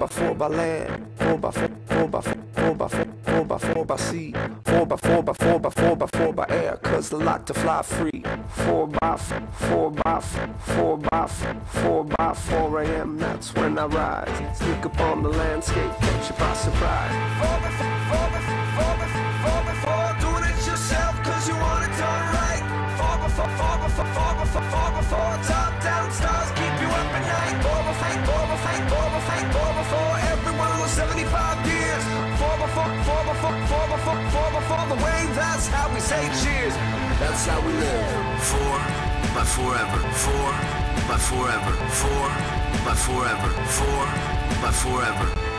by four by land, four by four, four by four, four by four, four by four by sea, four by four by four by four by four by air, cause the lock to fly free. Four by four, four by four, by four, by four a.m. That's when I rise. Sneak upon the landscape, catch you by surprise. Four by four, four by four, by four, by four, doing it yourself you want it done right. Four by four, four by four, four by four, four by four, top down stars keep you up at night. Four by four, four by four, four by four, The that's how we say cheers. That's how we live. Forever. Four by forever. Four forever. By forever.